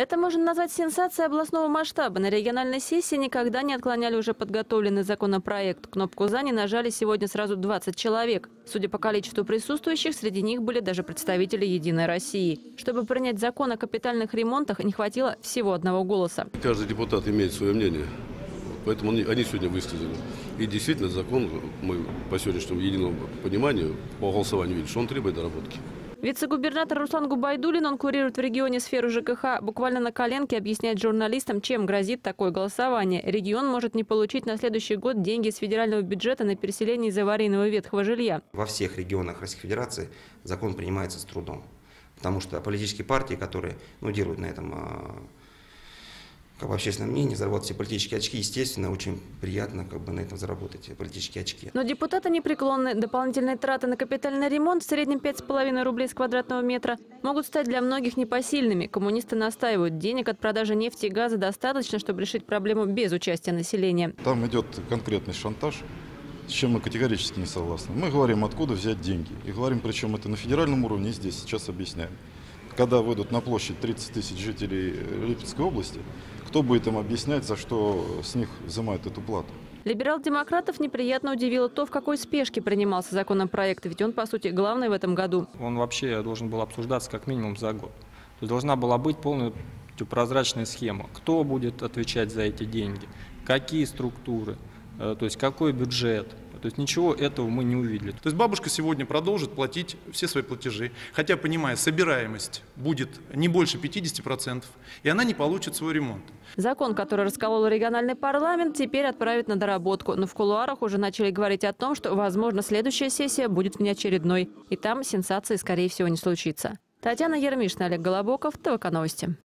Это можно назвать сенсацией областного масштаба. На региональной сессии никогда не отклоняли уже подготовленный законопроект. Кнопку «За» не нажали сегодня сразу 20 человек. Судя по количеству присутствующих, среди них были даже представители «Единой России». Чтобы принять закон о капитальных ремонтах, не хватило всего одного голоса. Каждый депутат имеет свое мнение, поэтому они сегодня высказали. И действительно закон, мы по сегодняшнему единому пониманию, по голосованию видим, что он требует доработки. Вице-губернатор Руслан Губайдулин, он курирует в регионе сферу ЖКХ, буквально на коленке объясняет журналистам, чем грозит такое голосование. Регион может не получить на следующий год деньги с федерального бюджета на переселение из аварийного ветхого жилья. Во всех регионах Российской Федерации закон принимается с трудом. Потому что политические партии, которые ну, делают на этом а, как бы общественное мнение, заработать все политические очки, естественно, очень приятно как бы на этом заработать политические очки. Но депутаты непреклонны. Дополнительные траты на капитальный ремонт в среднем 5,5 рублей с квадратного метра могут стать для многих непосильными. Коммунисты настаивают, денег от продажи нефти и газа достаточно, чтобы решить проблему без участия населения. Там идет конкретный шантаж, с чем мы категорически не согласны. Мы говорим, откуда взять деньги. И говорим, причем это на федеральном уровне, здесь сейчас объясняем. Когда выйдут на площадь 30 тысяч жителей Липецкой области, кто будет им объяснять, за что с них взимают эту плату? Либерал-демократов неприятно удивило то, в какой спешке принимался законопроект, ведь он, по сути, главный в этом году. Он вообще должен был обсуждаться как минимум за год. То есть должна была быть полностью прозрачная схема. Кто будет отвечать за эти деньги, какие структуры, э, то есть какой бюджет, то есть ничего этого мы не увидели. То есть бабушка сегодня продолжит платить все свои платежи, хотя, понимая, собираемость будет не больше 50%, и она не получит свой ремонт. Закон, который расколол региональный парламент, теперь отправят на доработку. Но в кулуарах уже начали говорить о том, что, возможно, следующая сессия будет внеочередной. И там сенсации, скорее всего, не случится. Татьяна Ермишина, Олег Голобоков, ТВК Новости.